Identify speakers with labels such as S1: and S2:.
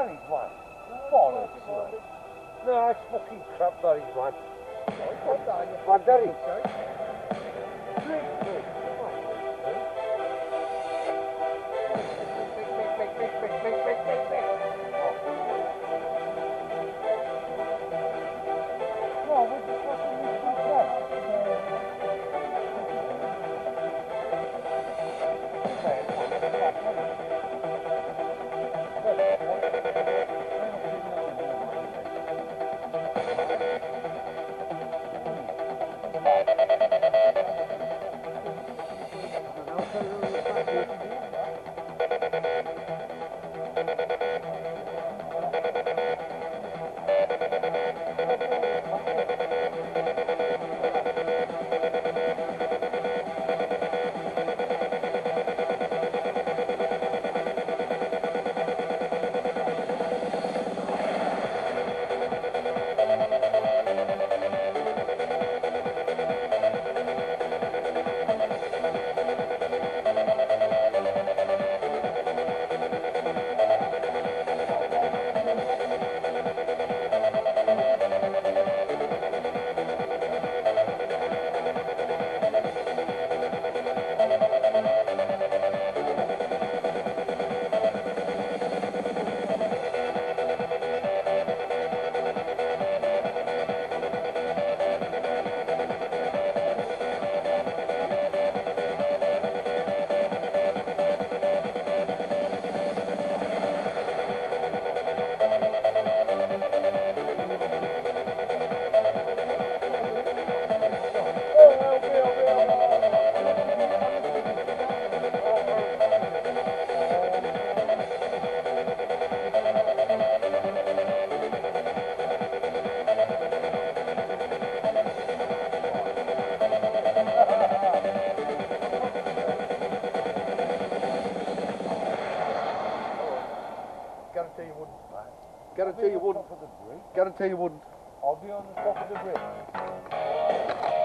S1: That is one. Bollocks, mate. No, it's fucking crap, that is one. What, that is?
S2: Guarantee you wouldn't. Guarantee you wouldn't. Guarantee you wouldn't.
S1: I'll be on the top of the bridge.